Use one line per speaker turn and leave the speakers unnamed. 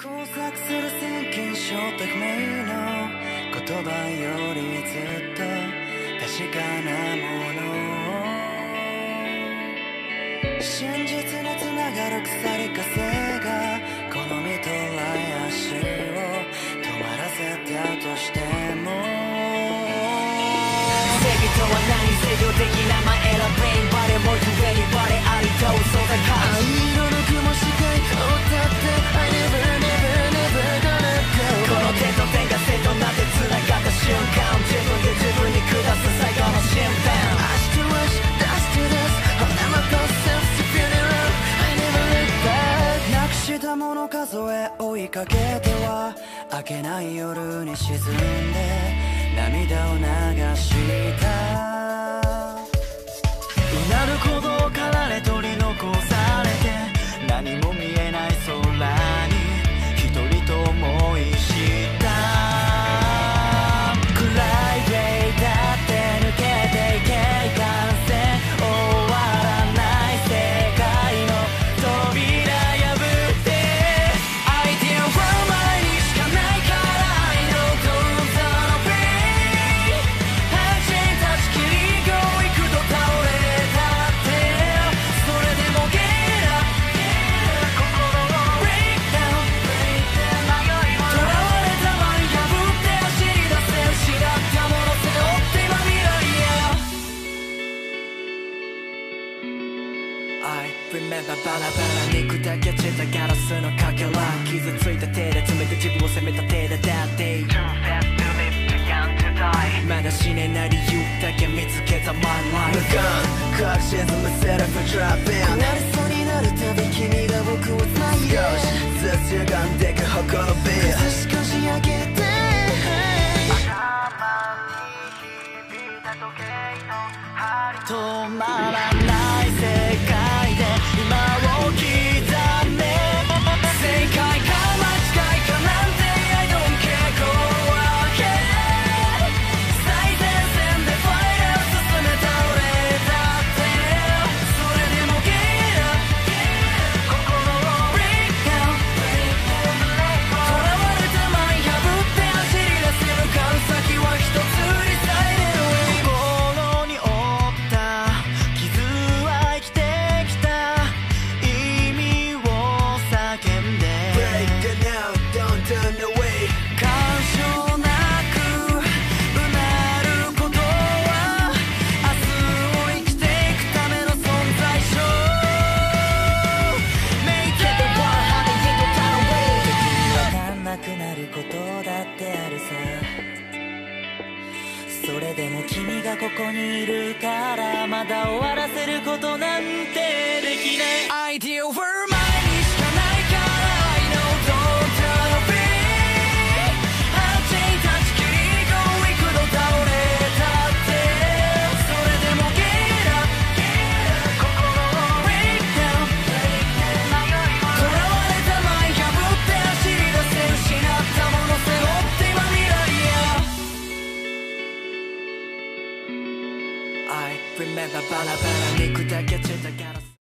交錯する先見衝突名の言葉よりずっと確かなもの。真実につながる鎖かせ。し
た
もの数え追いかけては明けない夜に沈んで涙を流した。うなる
声 remember バラバラに砕け散ったガラスのかけら。傷ついた手で詰めて自分を責めた手でだってまだ死ねない理由だけ見つけた My life
Gun, Caution, myself for dropping.
壊れそうになるたび君が僕を繋いで。
よしずつ歪んでくこ
こにいるからまだ終わらせることなんてできない。remember, bala bala, 肉だけちょっと